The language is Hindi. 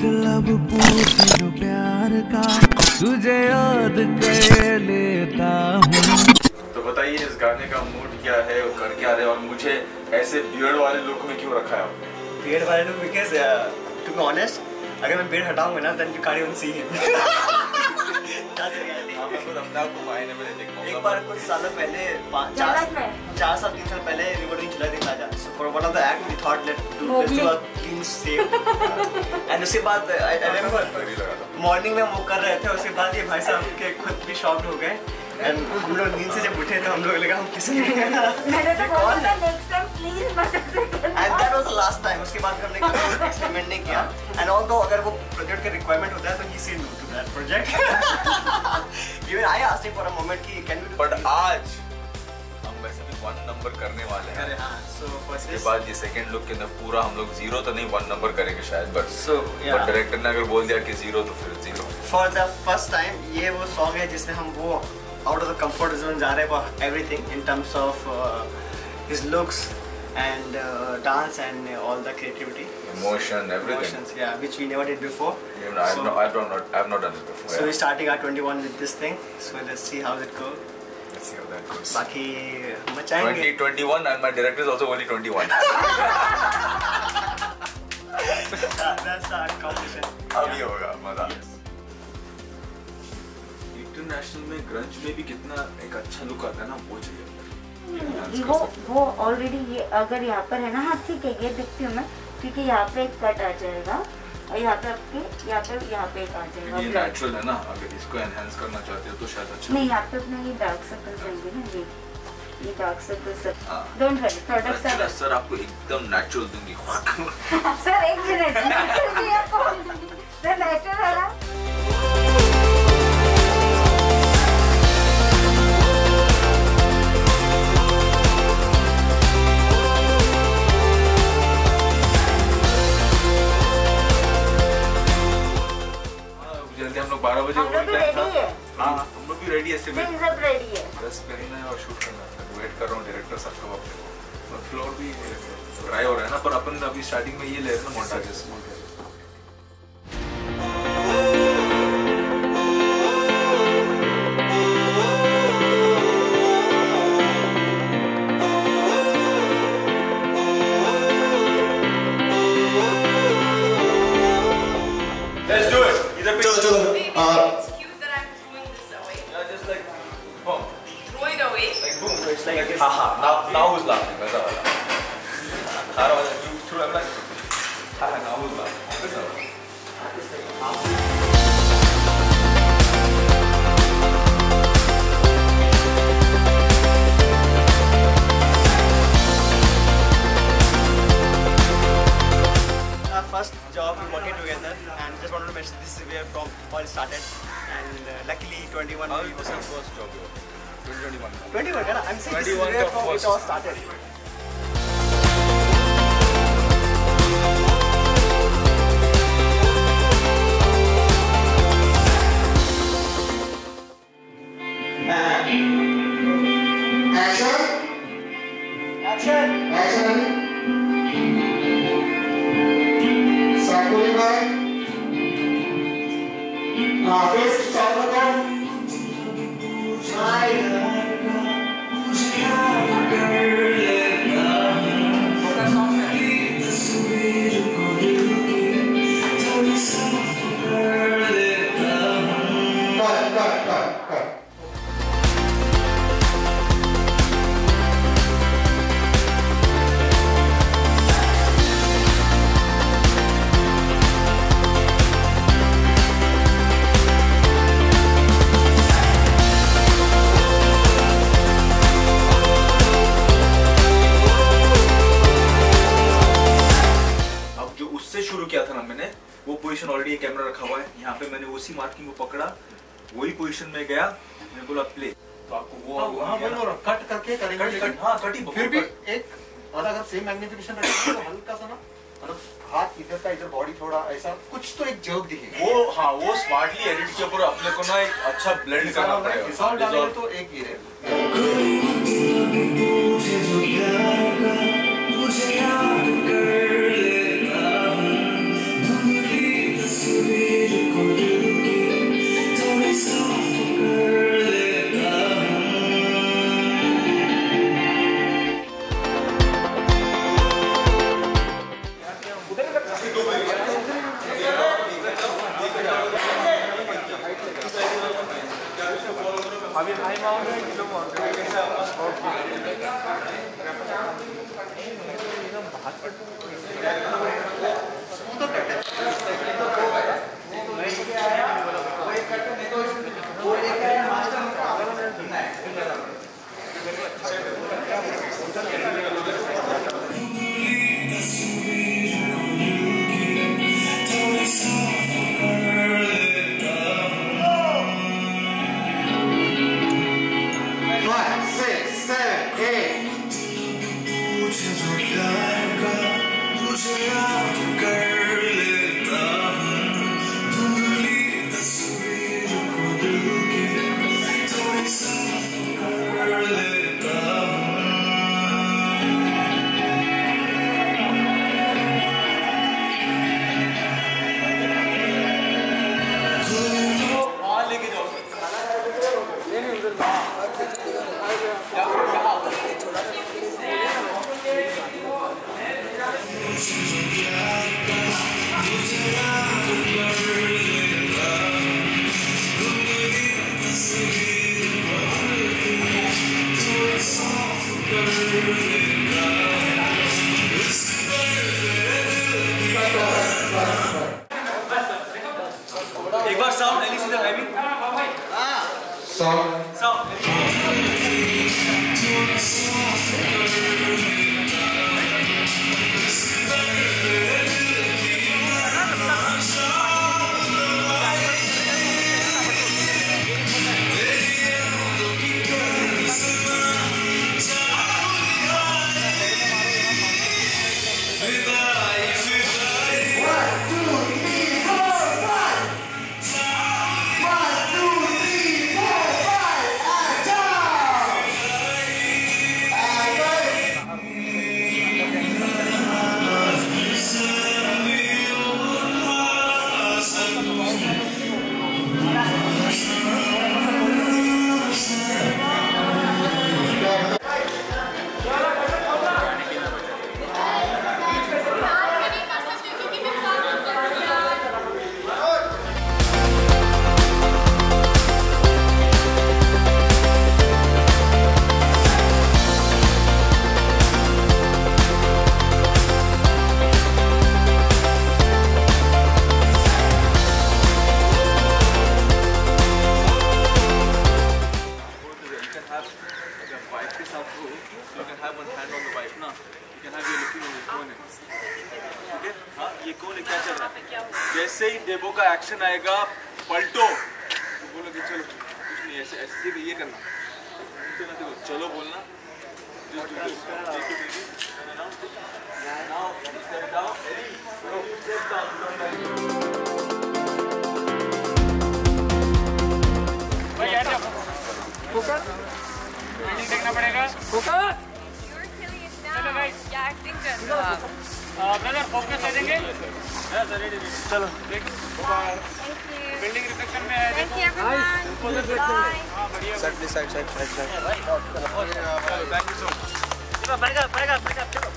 मतलब पूछ जो प्यार का। तुझे याद कर लेता हूँ। तो बताइए इस गाने का मूड क्या है और कर क्या रहे और मुझे ऐसे बियर्ड वाले लुक में क्यों रखा है आपने? Beard वाले लोग because uh, to be honest अगर मैं beard हटाऊँगा ना then you can't even see him. That's the reality. हाँ, खुद अपने को मायने में नहीं एक बार कुछ सालों पहले चार साल तीन साल पहले doing चुला दिन राजा so for one of the act we thought let do let's do clean shave and उसके बाद I, I remember डर ही था। मॉर्निंग में वो कर रहे थे उसके बाद ये भाई साहब के खुद भी शॉक्ड हो गए। एंड हम लोग नींद से जब उठे तो हम लोग लगा हम किसी मैंने तो बोला था नेक्स्ट टाइम प्लीज़ मत ऐसे करना. And that was last time उसके बाद हमने कभी एक्सपेरिमेंट नहीं किया। एंड ऑल्दो अगर वो प्रोजेक्ट का रिक्वायरमेंट होता है तो ही से no to that project even I asked for a moment कि कैन वी बट आज वन नंबर करने वाले हैं हाँ सो फ़र्स्ट इसके बाद ये सेकंड लुक के अंदर पूरा हम लोग ज़ीरो तो नहीं वन नंबर करेंगे शायद बट. बट डायरेक्टर ने अगर बोल दिया कि ज़ीरो तो फिर zero for the first time ये वो सॉन्ग है जिसमें हम वो out of the comfort zone जा रहे हैं for everything in terms of his looks and dance and all the creativity emotion everything emotions yeah which we never did before Even So- not, I have not, I have not done it before. so yeah. we're starting our 21 with this thing so let's see how it goes Let's see how that goes. बाकी मचाएँगे 2021 and my director is also only 21. that's our competition. होगा मज़ा। इंटरनेशनल में ग्रंज में भी कितना एक अच्छा लुक आता है ना वो चाहिए वो वो ऑलरेडी ये अगर यहाँ पर है ना हाँ ठीक है ये दिखती हूँ मैं क्योंकि यहाँ पे एक कट आ जाएगा। और यहाँ पे आपके यहाँ पे यहाँ पे आ जाएगा ये नेचुरल है ना? अगर इसको एनहेंस करना चाहते हो तो शायद अच्छा नहीं यहाँ पे अपना ये डार्क सर्कल आएँगे ना ये ये डार्क सर्कल सब हाँ। Don't worry products are sir आपको एकदम नेचुरल दूँगी। सर एक मिनट जल्दी हम लोग 12 बजे हम लोग भी बोलते हैं। है। हम लोग भी रेडी है सब रेडी है। ड्रेस पहनना है और शूट करना है। वेट कर रहा हूँ डायरेक्टर साहब का। वक्त फ्लोर भी ड्राई हो रहा है ना पर अपन अभी स्टार्टिंग में ये ले रहे हैं ना montages Like boom, it's like, like it's. Now, now who's laughing? That's all. Was like, Now who's laughing? That's all. Uh, first job working together and just wanted to mention this is where from all started and uh, luckily 21 was our first job? 2021. 21 kana? I'm saying this is where from it all started अब जो उससे शुरू किया था ना मैंने, वो पोजीशन ऑलरेडी कैमरा रखा हुआ है। यहाँ पे मैंने उसी मार्किंग को पकड़ा। वही पोजिशन में गया मेरे बोला प्ले तो आपको वो हाँ, बोलो कट करके करेंगे कट, कट, हाँ, कट ही फिर भी एक और अगर सेम मैग्निफिकेशन रहेगा तो हल्का सा ना मतलब हाथ इधर का इधर बॉडी थोड़ा ऐसा कुछ तो एक जर्क दिखेगा वो हाँ वो स्मार्टली एडिट के ऊपर अपने को ना एक अच्छा ब्लेंड करना पड़ेगा तो एक ही रहेगा भाजपा एक है हाँ ये कौन है क्या चल रहा है जैसे ही डेबो का एक्शन आएगा पलटो तो बोलोगे चलो कुछ नहीं ऐसे ऐसे ये करना करो, चलो बोलना this. Take it एक्टिंग कर आप ब्रदर फोकस दे चलो बिल्डिंग रिसेप्शन में है देखो। बढ़िया side please side side side thank you so much चलो। बढ़ेगा बढ़ेगा बढ़ेगा चलो